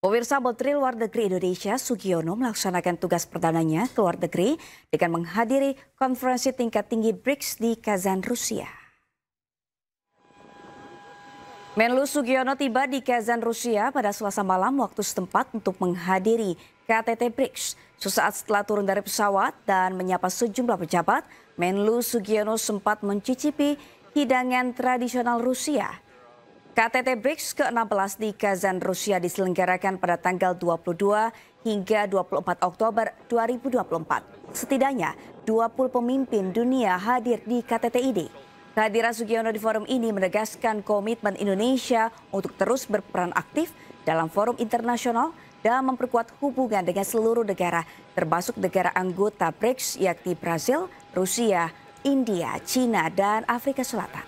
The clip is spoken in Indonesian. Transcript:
Pemirsa Menteri Luar Negeri Indonesia Sugiono melaksanakan tugas perdananya ke luar negeri dengan menghadiri konferensi tingkat tinggi BRICS di Kazan, Rusia. Menlu Sugiono tiba di Kazan, Rusia pada selasa malam waktu setempat untuk menghadiri KTT BRICS. Sesaat setelah turun dari pesawat dan menyapa sejumlah pejabat, Menlu Sugiono sempat mencicipi hidangan tradisional Rusia. KTT BRICS ke-16 di Kazan, Rusia diselenggarakan pada tanggal 22 hingga 24 Oktober 2024. Setidaknya 20 pemimpin dunia hadir di KTT ini. Kehadiran Sugiono di forum ini menegaskan komitmen Indonesia untuk terus berperan aktif dalam forum internasional dan memperkuat hubungan dengan seluruh negara, termasuk negara anggota BRICS yakni Brazil, Rusia, India, China, dan Afrika Selatan.